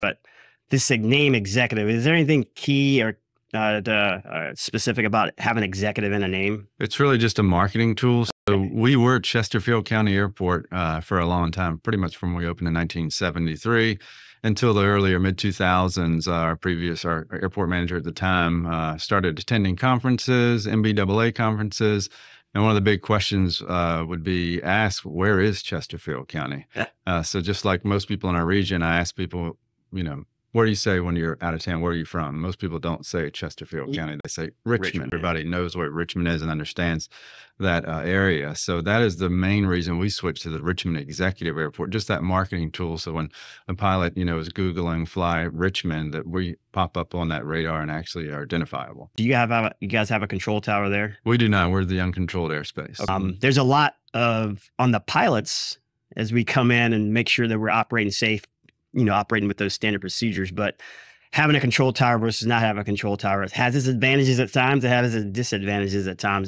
but this name executive, is there anything key or uh, to, uh, specific about having executive in a name? It's really just a marketing tool. So we were at Chesterfield County Airport uh, for a long time, pretty much from when we opened in 1973 until the earlier mid 2000s. our previous our, airport manager at the time uh, started attending conferences, NBAA conferences. And one of the big questions uh, would be asked, where is Chesterfield County? Uh, so just like most people in our region, I ask people, you know, what do you say when you're out of town? Where are you from? Most people don't say Chesterfield County. They say Richmond. Richmond. Everybody knows where Richmond is and understands that uh, area. So that is the main reason we switched to the Richmond Executive Airport, just that marketing tool. So when a pilot, you know, is Googling fly Richmond, that we pop up on that radar and actually are identifiable. Do you have a, you guys have a control tower there? We do not. We're the uncontrolled airspace. Um, there's a lot of, on the pilots, as we come in and make sure that we're operating safe you know, operating with those standard procedures. But having a control tower versus not having a control tower has its advantages at times. It has its disadvantages at times.